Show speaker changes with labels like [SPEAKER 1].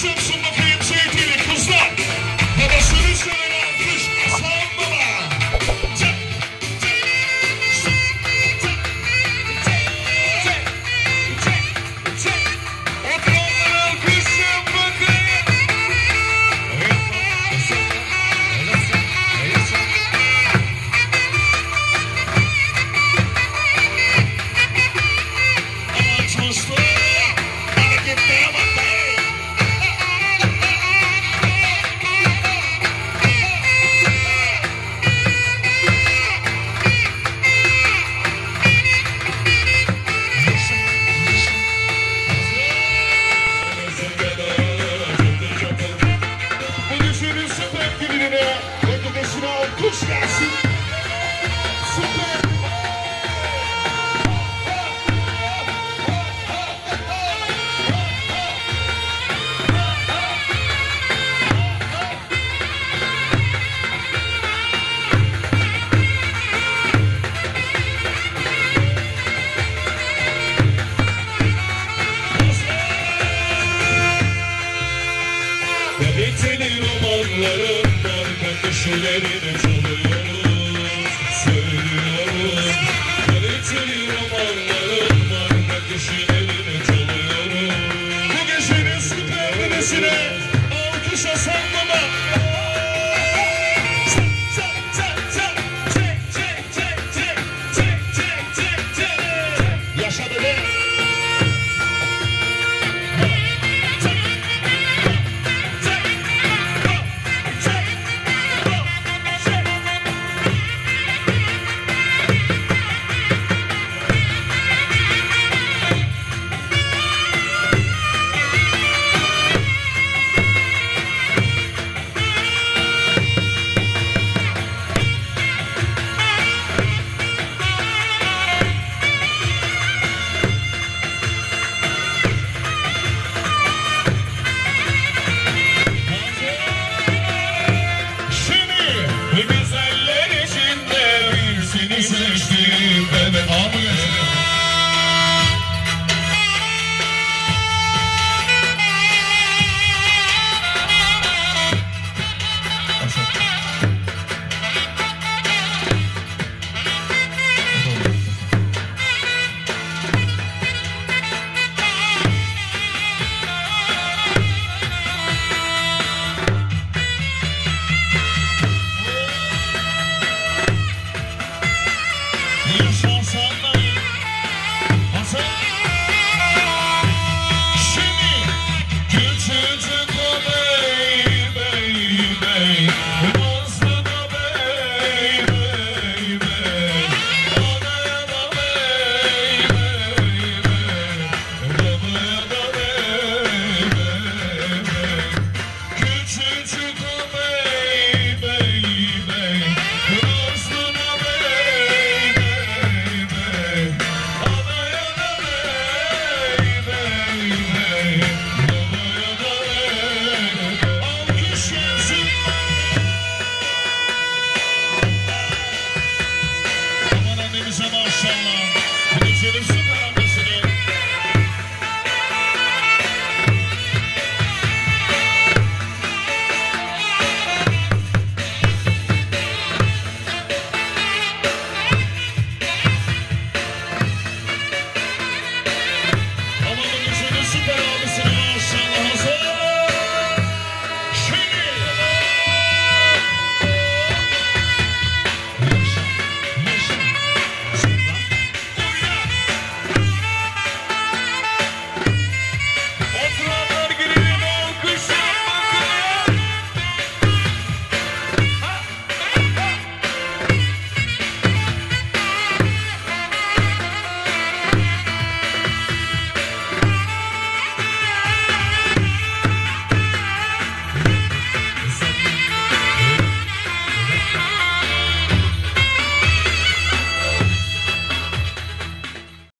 [SPEAKER 1] Six. köşelerine çalıyoruz Söylüyoruz. Kaliteli romanlarım var Ne köşelerine çalıyoruz. Bu gecenin süper birisine